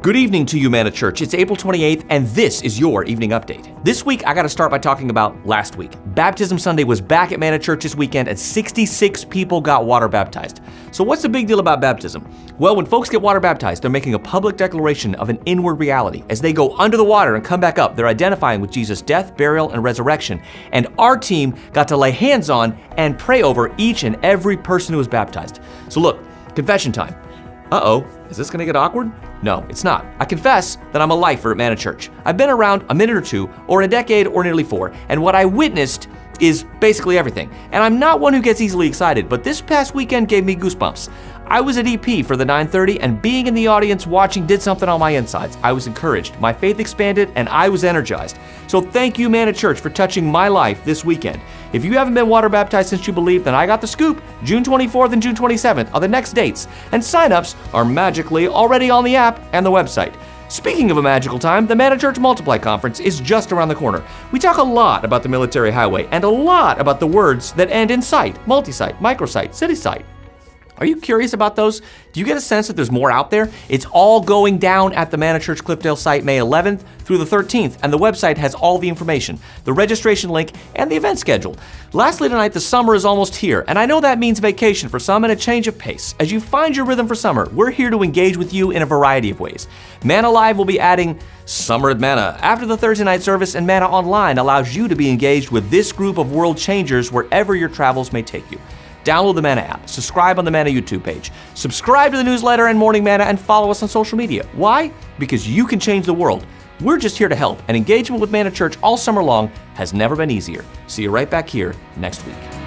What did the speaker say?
Good evening to you, Manna Church. It's April 28th, and this is your evening update. This week, I got to start by talking about last week. Baptism Sunday was back at Manna Church this weekend, and 66 people got water baptized. So, what's the big deal about baptism? Well, when folks get water baptized, they're making a public declaration of an inward reality. As they go under the water and come back up, they're identifying with Jesus' death, burial, and resurrection. And our team got to lay hands on and pray over each and every person who was baptized. So, look, confession time. Uh oh, is this gonna get awkward? No, it's not. I confess that I'm a lifer at Manna Church. I've been around a minute or two, or a decade, or nearly four, and what I witnessed is basically everything. And I'm not one who gets easily excited, but this past weekend gave me goosebumps. I was at EP for the 930 and being in the audience watching did something on my insides. I was encouraged, my faith expanded, and I was energized. So thank you, Manna Church, for touching my life this weekend. If you haven't been water baptized since you believe, then I got the scoop. June 24th and June 27th are the next dates, and signups are magically already on the app and the website. Speaking of a magical time, the Manna Church Multiply Conference is just around the corner. We talk a lot about the military highway and a lot about the words that end in site, multi-site, microsite, city site. Are you curious about those? Do you get a sense that there's more out there? It's all going down at the Manna Church Cliffdale site May 11th through the 13th, and the website has all the information, the registration link, and the event schedule. Lastly tonight, the summer is almost here, and I know that means vacation for some and a change of pace. As you find your rhythm for summer, we're here to engage with you in a variety of ways. Manna Live will be adding Summer at Manna after the Thursday night service, and Manna Online allows you to be engaged with this group of world changers wherever your travels may take you. Download the Manna app, subscribe on the Manna YouTube page, subscribe to the newsletter and Morning Manna, and follow us on social media. Why? Because you can change the world. We're just here to help, and engagement with Manna Church all summer long has never been easier. See you right back here next week.